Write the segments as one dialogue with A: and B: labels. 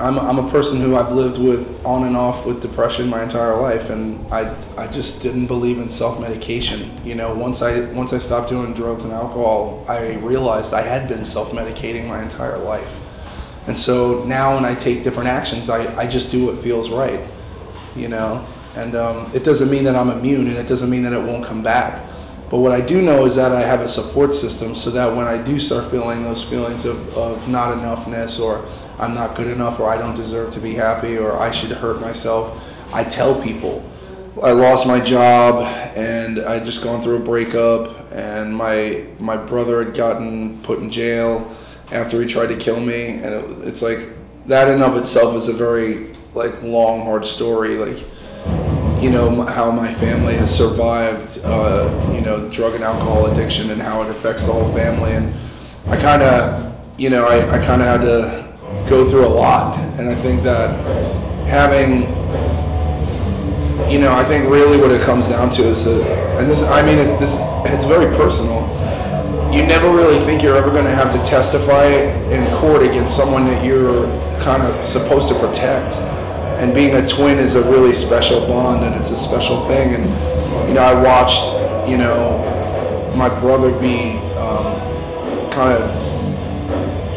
A: I'm, I'm a person who I've lived with on and off with depression my entire life, and I, I just didn't believe in self medication. You know, once I once I stopped doing drugs and alcohol, I realized I had been self medicating my entire life, and so now when I take different actions, I, I just do what feels right. You know, and um, it doesn't mean that I'm immune, and it doesn't mean that it won't come back. But what I do know is that I have a support system so that when I do start feeling those feelings of, of not enoughness or I'm not good enough or I don't deserve to be happy or I should hurt myself, I tell people. I lost my job and I just gone through a breakup and my my brother had gotten put in jail after he tried to kill me and it, it's like that in of itself is a very like long hard story like you know how my family has survived, uh, you know, drug and alcohol addiction and how it affects the whole family. And I kind of, you know, I, I kind of had to go through a lot. And I think that having, you know, I think really what it comes down to is, a, and this, I mean, it's this, it's very personal. You never really think you're ever going to have to testify in court against someone that you're kind of supposed to protect and being a twin is a really special bond and it's a special thing and you know i watched you know my brother be um, kind of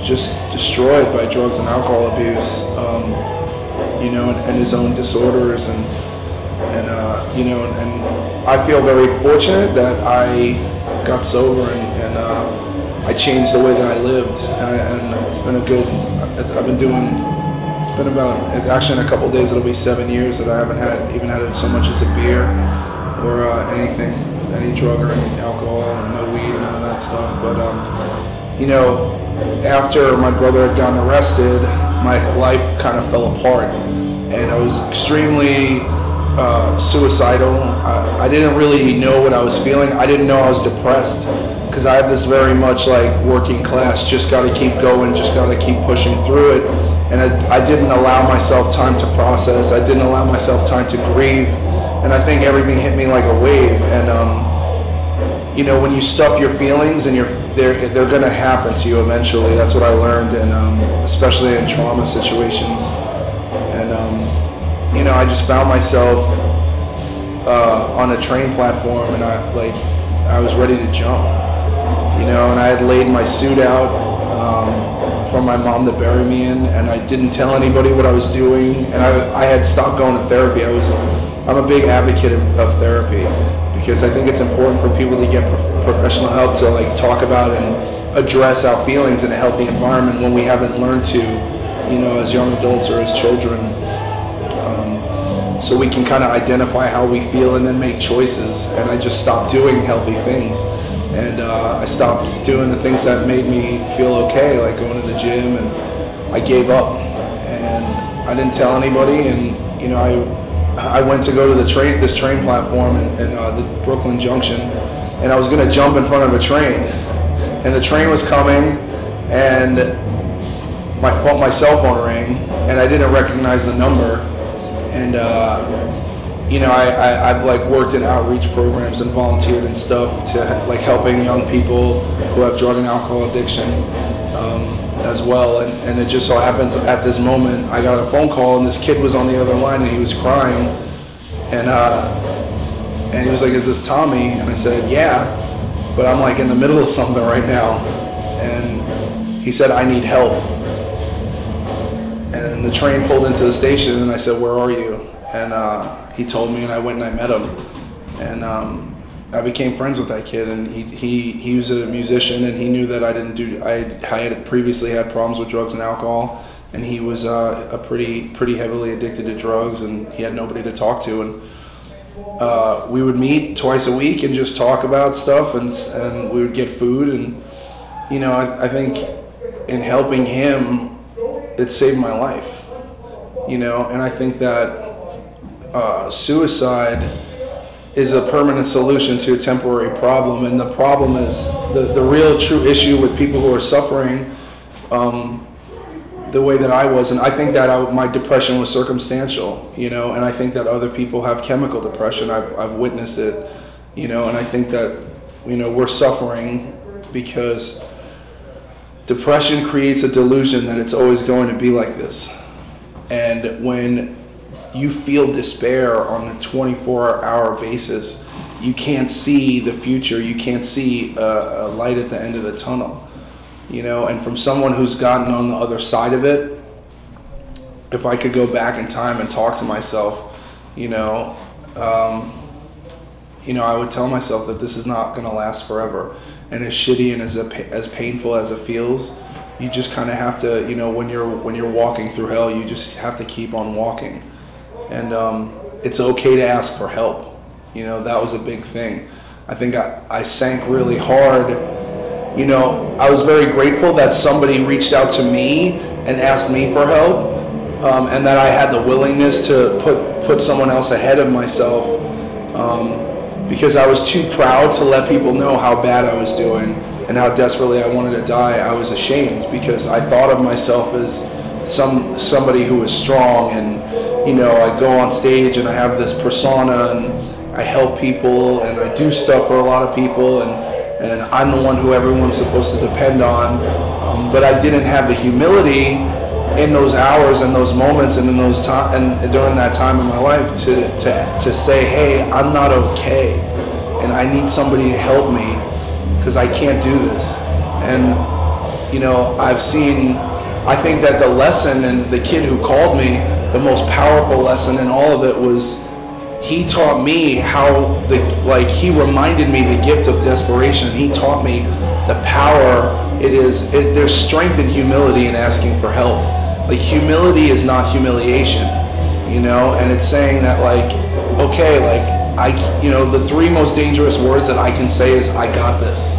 A: just destroyed by drugs and alcohol abuse um, you know and, and, his own disorders and and uh, you know and, and, i feel very fortunate that i got sober and, and uh, i changed the way that i lived and, I, and it's been a good i've been doing it's been about, it's actually in a couple days, it'll be seven years that I haven't had, even had so much as a beer or uh, anything, any drug or any alcohol, and no weed, none of that stuff. But, um, you know, after my brother had gotten arrested, my life kind of fell apart. And I was extremely uh, suicidal. I, I, didn't really know what I was feeling. I didn't know I was depressed because I have this very much like working class, just got to keep going, just got to keep pushing through it and I, I, didn't allow myself time to process. I didn't allow myself time to grieve, and I think everything hit me like a wave. And um, you know, when you stuff your feelings, and you're they're they're gonna happen to you eventually. That's what I learned, and um, especially in trauma situations. And um, you know, I just found myself uh, on a train platform, and I like I was ready to jump. You know, and I had laid my suit out for my mom to bury me in, and I didn't tell anybody what I was doing, and I, I had stopped going to therapy. I was, I'm a big advocate of, of therapy because I think it's important for people to get pro- professional help to like talk about and address our feelings in a healthy environment when we haven't learned to, you know, as young adults or as children. Um, so we can kind of identify how we feel and then make choices. And I just stopped doing healthy things and uh, I stopped doing the things that made me feel okay, like going to the gym, and I gave up, and I didn't tell anybody, and you know I I went to go to the train this train platform in, in uh, the Brooklyn Junction, and I was gonna jump in front of a train, and the train was coming, and my phone, my cell phone rang, and I didn't recognize the number, and. Uh, you know, I, I, have like worked in outreach programs and volunteered and stuff to like helping young people who have drug and alcohol addiction um, as well. And, and it just so happens at this moment, I got a phone call and this kid was on the other line and he was crying. And, uh, and he was like, is this Tommy? And I said, yeah, but I'm like in the middle of something right now. And he said, I need help. And the train pulled into the station and I said, where are you? And uh, he told me, and I went and I met him, and um, I became friends with that kid. And he, he he was a musician, and he knew that I didn't do. I, had previously had problems with drugs and alcohol, and he was uh, a pretty pretty heavily addicted to drugs, and he had nobody to talk to, and. Uh, we would meet twice a week and just talk about stuff, and and we would get food, and you know, I, I think in helping him, it saved my life. You know, and I think that uh, suicide is a permanent solution to a temporary problem, and the problem is the, the real true issue with people who are suffering um, the way that I was, and I think that I, my depression was circumstantial, you know, and I think that other people have chemical depression. I've, I've witnessed it, you know, and I think that, you know, we're suffering because depression creates a delusion that it's always going to be like this And when you feel despair on a 24 hour basis, you can't see the future, you can't see a, a light at the end of the tunnel. You know, and from someone who's gotten on the other side of it, if I could go back in time and talk to myself, you know, um, you know, I would tell myself that this is not going to last forever. And as shitty and as a, as painful as it feels, you just kind of have to, you know, when you're when you're walking through hell, you just have to keep on walking. And um, it's okay to ask for help. You know, that was a big thing. I think I, I sank really hard. You know, I was very grateful that somebody reached out to me and asked me for help, um, and that I had the willingness to put put someone else ahead of myself. Um, because I was too proud to let people know how bad I was doing and how desperately I wanted to die. I was ashamed because I thought of myself as some somebody who was strong and you know I go on stage and I have this persona and I help people and I do stuff for a lot of people and and I'm the one who everyone's supposed to depend on. Um, but I didn't have the humility in those hours and those moments and in those time and during that time in my life to, to, to say, hey, I'm not okay and I need somebody to help me because I can't do this. And, you know, I've seen, I think that the lesson and the kid who called me, the most powerful lesson in all of it was he taught me how the, like, he reminded me the gift of desperation. He taught me the power it is, it, there's strength in humility in asking for help. Like humility is not humiliation you know? And it's saying that like okay like i you know the three most dangerous words that i can say is i got this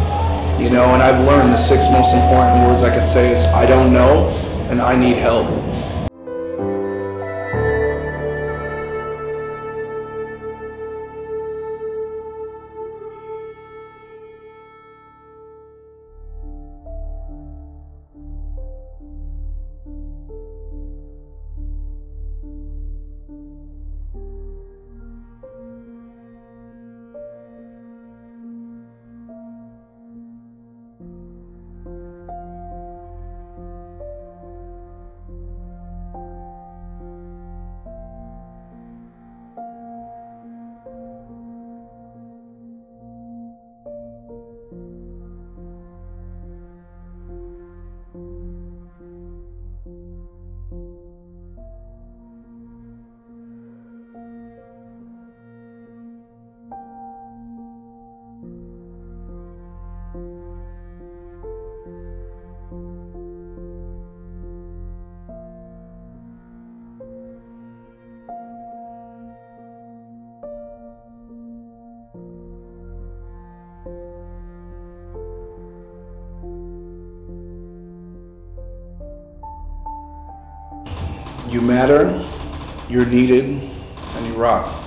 A: you know? And i've learned the six most important words i can say is i don't know and i need help You matter, you're needed, and you rock.